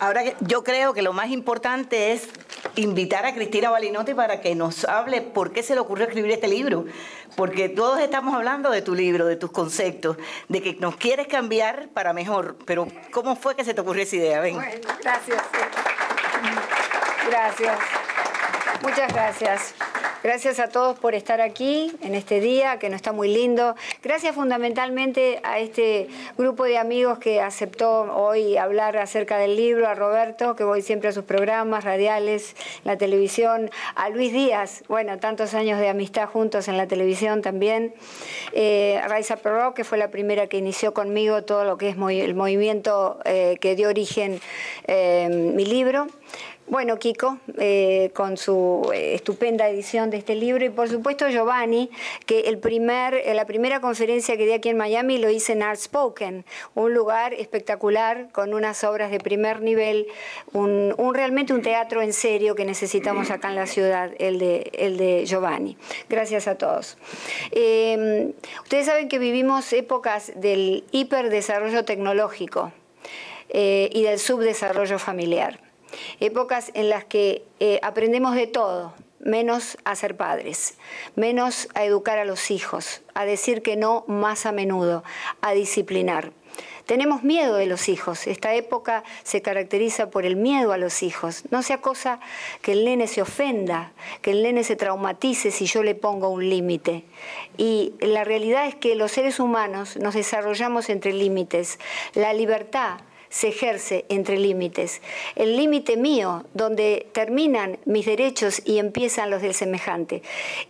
Ahora yo creo que lo más importante es invitar a Cristina Balinotti para que nos hable por qué se le ocurrió escribir este libro. Porque todos estamos hablando de tu libro, de tus conceptos, de que nos quieres cambiar para mejor. Pero ¿cómo fue que se te ocurrió esa idea? Ven. Bueno, gracias. Gracias. Muchas gracias. Gracias a todos por estar aquí en este día, que no está muy lindo. Gracias fundamentalmente a este grupo de amigos que aceptó hoy hablar acerca del libro, a Roberto, que voy siempre a sus programas radiales, la televisión, a Luis Díaz, bueno, tantos años de amistad juntos en la televisión también, eh, a Raiza Perro, que fue la primera que inició conmigo todo lo que es el movimiento eh, que dio origen eh, mi libro. Bueno, Kiko, eh, con su eh, estupenda edición de este libro y por supuesto Giovanni, que el primer, eh, la primera conferencia que di aquí en Miami lo hice en Artspoken, un lugar espectacular con unas obras de primer nivel, un, realmente un teatro en serio que necesitamos acá en la ciudad, el de, el de Giovanni. Gracias a todos. Em, ustedes saben que vivimos épocas del hiperdesarrollo tecnológico y del subdesarrollo familiar épocas en las que eh, aprendemos de todo, menos a ser padres, menos a educar a los hijos, a decir que no más a menudo, a disciplinar. Tenemos miedo de los hijos. Esta época se caracteriza por el miedo a los hijos. No sea cosa que el nene se ofenda, que el nene se traumatice si yo le pongo un límite. Y la realidad es que los seres humanos nos desarrollamos entre límites. La libertad se ejerce entre límites. El límite mío, donde terminan mis derechos y empiezan los del semejante.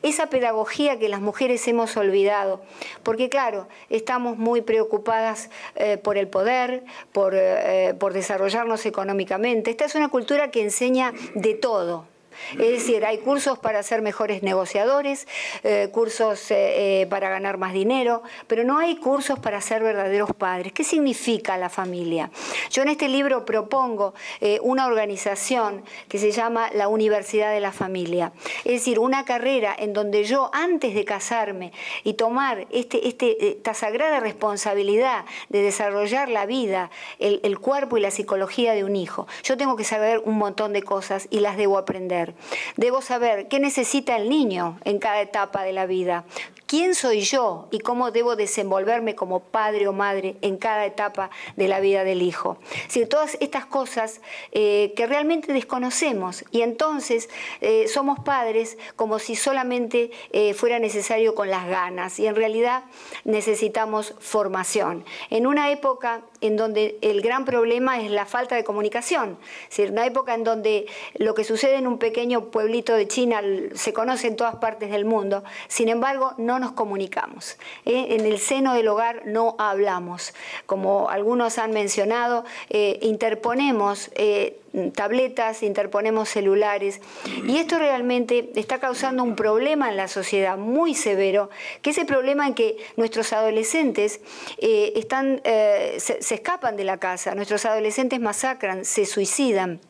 Esa pedagogía que las mujeres hemos olvidado, porque claro, estamos muy preocupadas eh, por el poder, por, eh, por desarrollarnos económicamente. Esta es una cultura que enseña de todo, es decir, hay cursos para ser mejores negociadores, eh, cursos eh, eh, para ganar más dinero, pero no hay cursos para ser verdaderos padres. ¿Qué significa la familia? Yo en este libro propongo una organización que se llama la Universidad de la Familia. Es decir, una carrera en donde yo antes de casarme y tomar este, este, esta sagrada responsabilidad de desarrollar la vida, el, el cuerpo y la psicología de un hijo, yo tengo que saber un montón de cosas y las debo aprender. Debo saber qué necesita el niño en cada etapa de la vida, quién soy yo y cómo debo desenvolverme como padre o madre en cada etapa de la vida del hijo. Si todas estas cosas eh, que realmente desconocemos. Y entonces eh, somos padres como si solamente eh, fuera necesario con las ganas. Y en realidad necesitamos formación. En una época en donde el gran problema es la falta de comunicación, es una época en donde lo que sucede en un pequeño pueblito de China se conoce en todas partes del mundo, sin embargo no nos comunicamos. ¿eh? En el seno del hogar no hablamos. Como algunos han mencionado, eh, interponemos eh, tabletas, interponemos celulares. Y esto realmente está causando un problema en la sociedad muy severo, que es el problema en que nuestros adolescentes se escapan de la casa, nuestros adolescentes masacran, se suicidan.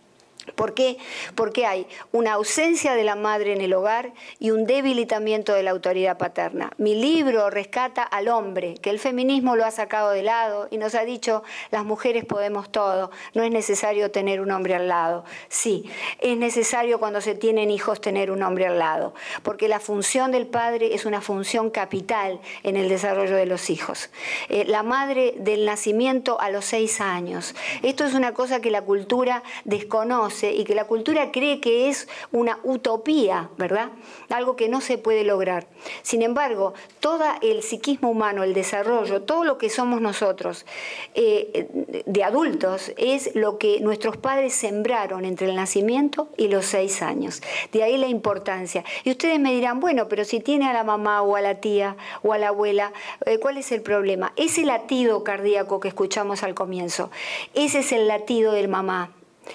¿Por qué? Porque hay una ausencia de la madre en el hogar y un debilitamiento de la autoridad paterna. Mi libro rescata al hombre, que el feminismo lo ha sacado de lado y nos ha dicho, las mujeres podemos todo, no es necesario tener un hombre al lado. Sí, es necesario cuando se tienen hijos tener un hombre al lado, porque la función del padre es una función capital en el desarrollo de los hijos. Eh, la madre del nacimiento a los seis años. Esto es una cosa que la cultura desconoce y que la cultura cree que es una utopía, ¿verdad? Algo que no se puede lograr. Sin embargo, todo el psiquismo humano, el desarrollo, todo lo que somos nosotros eh, de adultos es lo que nuestros padres sembraron entre el nacimiento y los seis años. De ahí la importancia. Y ustedes me dirán, bueno, pero si tiene a la mamá o a la tía o a la abuela, eh, ¿cuál es el problema? Ese latido cardíaco que escuchamos al comienzo, ese es el latido del mamá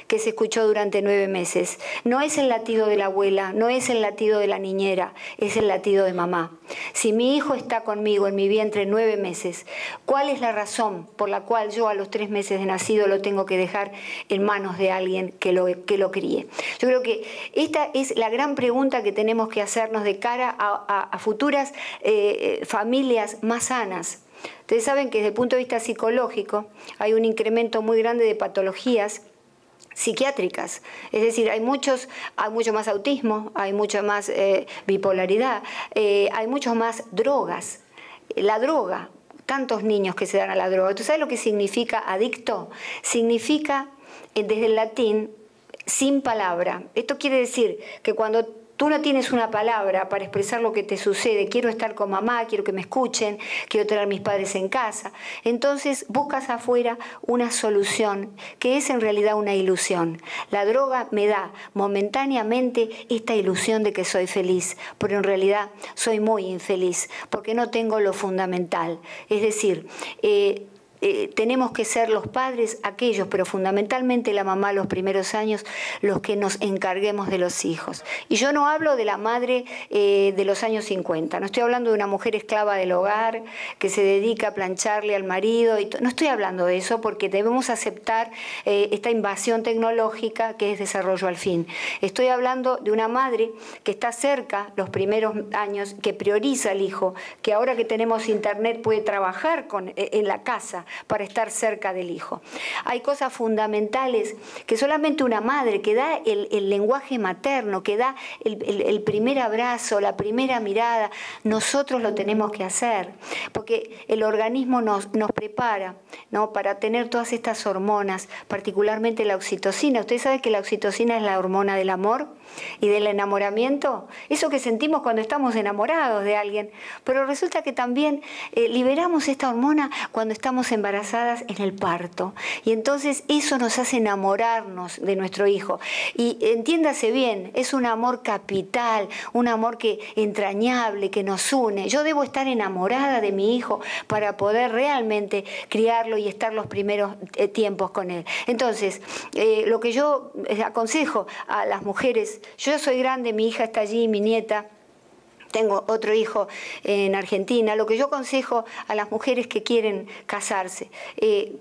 que se escuchó durante nueve meses. No es el latido de la abuela, no es el latido de la niñera, es el latido de mamá. Si mi hijo está conmigo en mi vientre nueve meses, ¿cuál es la razón por la cual yo a los tres meses de nacido lo tengo que dejar en manos de alguien que lo, que lo críe? Yo creo que esta es la gran pregunta que tenemos que hacernos de cara a, futuras eh, familias más sanas. Ustedes saben que desde el punto de vista psicológico hay un incremento muy grande de patologías psiquiátricas. Es decir, hay, muchos, hay mucho más autismo, hay mucha más eh, bipolaridad, eh, hay mucho más drogas. La droga, tantos niños que se dan a la droga. ¿Tú sabes lo que significa adicto? Significa, eh, desde el latín, sin palabra. Esto quiere decir que cuando tú no tienes una palabra para expresar lo que te sucede, quiero estar con mamá, quiero que me escuchen, quiero tener a mis padres en casa, entonces buscas afuera una solución que es en realidad una ilusión. La droga me da momentáneamente esta ilusión de que soy feliz, pero en realidad soy muy infeliz porque no tengo lo fundamental. Es decir, eh, eh, tenemos que ser los padres aquellos, pero fundamentalmente la mamá los primeros años, los que nos encarguemos de los hijos. Y yo no hablo de la madre eh, de los años 50, no estoy hablando de una mujer esclava del hogar que se dedica a plancharle al marido, y no estoy hablando de eso porque debemos aceptar eh, esta invasión tecnológica que es desarrollo al fin. Estoy hablando de una madre que está cerca los primeros años, que prioriza al hijo, que ahora que tenemos internet puede trabajar en la casa, para estar cerca del hijo. Hay cosas fundamentales que solamente una madre que da el, lenguaje materno, que da el, primer abrazo, la primera mirada, nosotros lo tenemos que hacer, porque el organismo nos, nos prepara ¿no? para tener todas estas hormonas, particularmente la oxitocina. Usted sabe que la oxitocina es la hormona del amor y del enamoramiento, eso que sentimos cuando estamos enamorados de alguien, pero resulta que también eh, liberamos esta hormona cuando estamos embarazadas en el parto y entonces eso nos hace enamorarnos de nuestro hijo y entiéndase bien, es un amor capital, un amor que entrañable, que nos une. Yo debo estar enamorada de mi hijo para poder realmente criarlo y estar los primeros eh, tiempos con él. Entonces, eh, lo que yo aconsejo a las mujeres yo soy grande, mi hija está allí, mi nieta, tengo otro hijo en Argentina. Lo que yo aconsejo a las mujeres que quieren casarse, eh,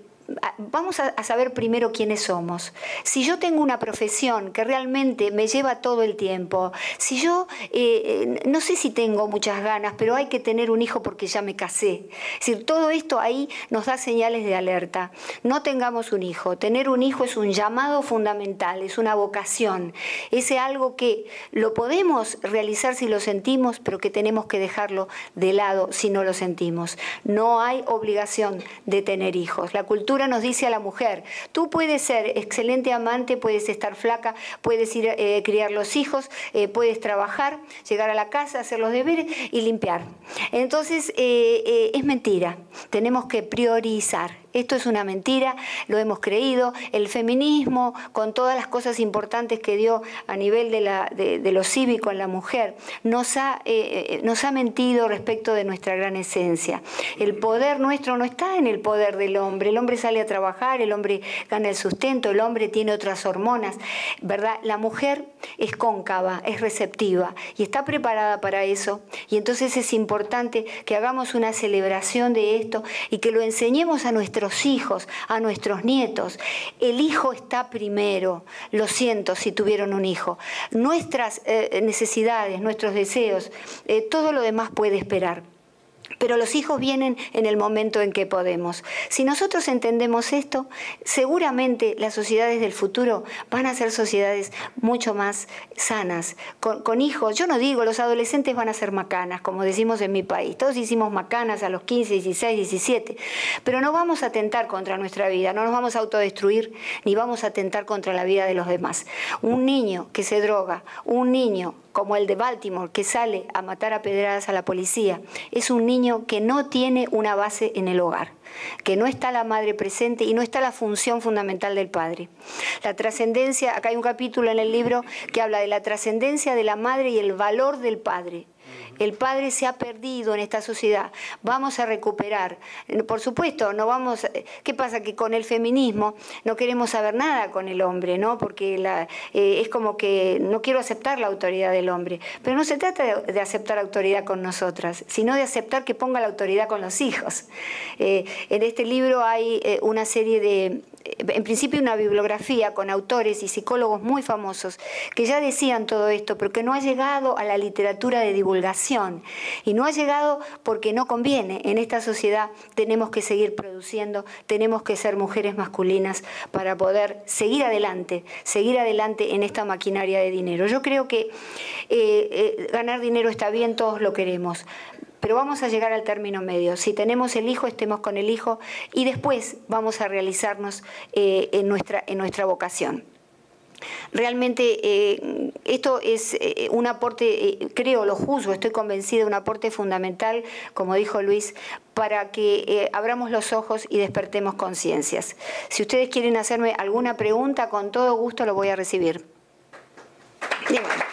vamos a, saber primero quiénes somos. Si yo tengo una profesión que realmente me lleva todo el tiempo, si yo eh, no sé si tengo muchas ganas, pero hay que tener un hijo porque ya me casé. Es decir, todo esto ahí nos da señales de alerta. No tengamos un hijo. Tener un hijo es un llamado fundamental, es una vocación, es algo que lo podemos realizar si lo sentimos, pero que tenemos que dejarlo de lado si no lo sentimos. No hay obligación de tener hijos. La cultura nos dice a la mujer, tú puedes ser excelente amante, puedes estar flaca, puedes ir a eh, criar los hijos, eh, puedes trabajar, llegar a la casa, hacer los deberes y limpiar. Entonces, eh, es mentira, tenemos que priorizar. Esto es una mentira, lo hemos creído. El feminismo, con todas las cosas importantes que dio a nivel de, lo cívico en la mujer, nos ha, eh, eh, nos ha mentido respecto de nuestra gran esencia. El poder nuestro no está en el poder del hombre. El hombre sale a trabajar, el hombre gana el sustento, el hombre tiene otras hormonas, ¿verdad? La mujer es cóncava, es receptiva y está preparada para eso. Y entonces es importante que hagamos una celebración de esto y que lo enseñemos a nuestra hijos, a nuestros nietos. El hijo está primero, lo siento si tuvieron un hijo. Nuestras eh, necesidades, nuestros deseos, eh, todo lo demás puede esperar pero los hijos vienen en el momento en que podemos. Si nosotros entendemos esto, seguramente las sociedades del futuro van a ser sociedades mucho más sanas, con, hijos. Yo no digo, los adolescentes van a ser macanas, como decimos en mi país. Todos hicimos macanas a los 15, 16, 17, pero no vamos a atentar contra nuestra vida, no nos vamos a autodestruir, ni vamos a atentar contra la vida de los demás. Un niño que se droga, un niño como el de Baltimore, que sale a matar a pedradas a la policía, es un niño que no tiene una base en el hogar, que no está la madre presente y no está la función fundamental del padre. La trascendencia, acá hay un capítulo en el libro que habla de la trascendencia de la madre y el valor del padre. El padre se ha perdido en esta sociedad. Vamos a recuperar. Por supuesto, no vamos. ¿Qué pasa? Que con el feminismo no queremos saber nada con el hombre, ¿no? Porque eh, es como que no quiero aceptar la autoridad del hombre. Pero no se trata de, aceptar autoridad con nosotras, sino de aceptar que ponga la autoridad con los hijos. Eh, en este libro hay eh, una serie de en principio una bibliografía con autores y psicólogos muy famosos que ya decían todo esto, pero que no ha llegado a la literatura de divulgación. Y no ha llegado porque no conviene. En esta sociedad tenemos que seguir produciendo, tenemos que ser mujeres masculinas para poder seguir adelante, seguir adelante en esta maquinaria de dinero. Yo creo que eh, eh, ganar dinero está bien, todos lo queremos pero vamos a llegar al término medio. Si tenemos el hijo, estemos con el hijo y después vamos a realizarnos eh, en, nuestra, en nuestra vocación. Realmente eh, esto es eh, un aporte, creo, lo juzgo, estoy convencida, un aporte fundamental, como dijo Luis, para que abramos los ojos y despertemos conciencias. Si ustedes quieren hacerme alguna pregunta, con todo gusto lo voy a recibir. Dime.